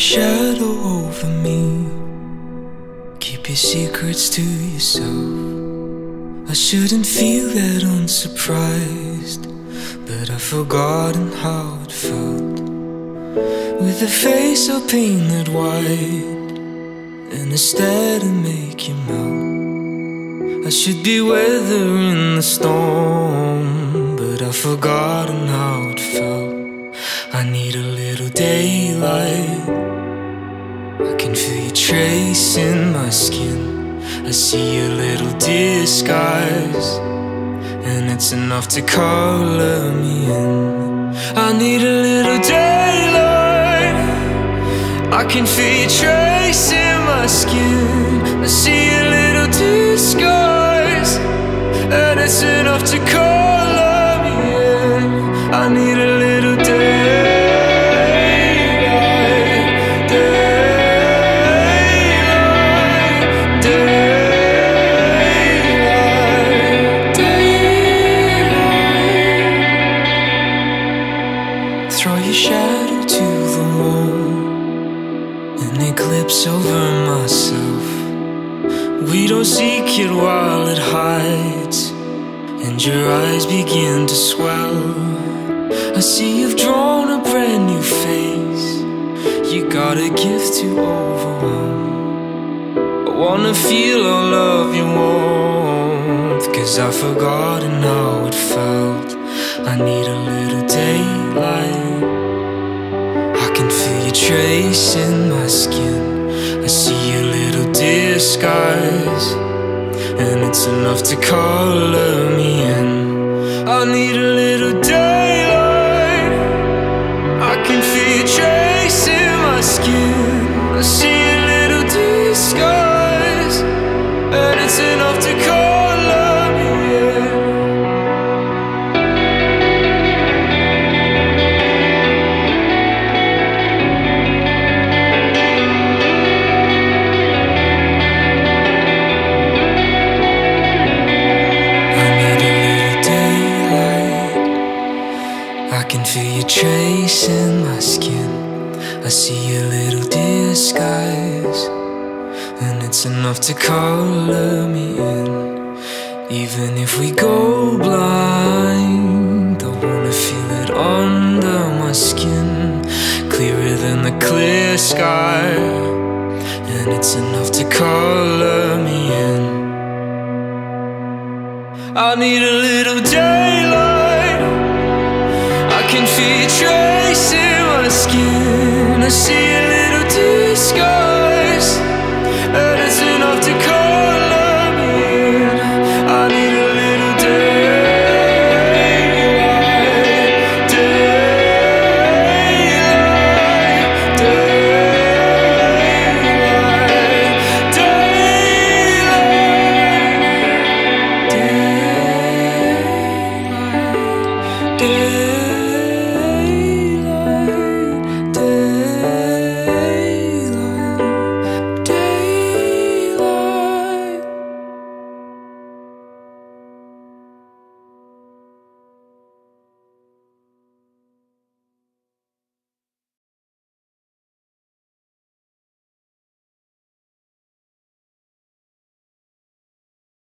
your shadow over me. Keep your secrets to yourself. I shouldn't feel that unsurprised, but I've forgotten how it felt. With a face so painted white and a stare to make you melt. I should be weathering the storm, but I've forgotten how it felt. I need a little daylight. Feel you tracing my skin. I see a little disguise, and it's enough to color me in. I need a little daylight. I can feel you tracing my skin. I see Throw your shadow to the wall, an eclipse over myself. We don't seek it while it hides, and your eyes begin to swell. I see you've drawn a brand new face. You got a gift to overwhelm. I wanna feel all of your warmth, cause I've forgotten how it felt. I need a little daylight. I can feel you tracing my skin. I see your little disguise, and it's enough to color me in. I need a little can feel you tracing my skin. I see a little disguise, and it's enough to color me in. Even if we go blind, I wanna feel it under my skin, clearer than the clear sky, and it's enough to color me in. I need a little daylight. Can feel you tracing my skin. I see a little disguise,